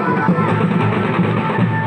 すごい!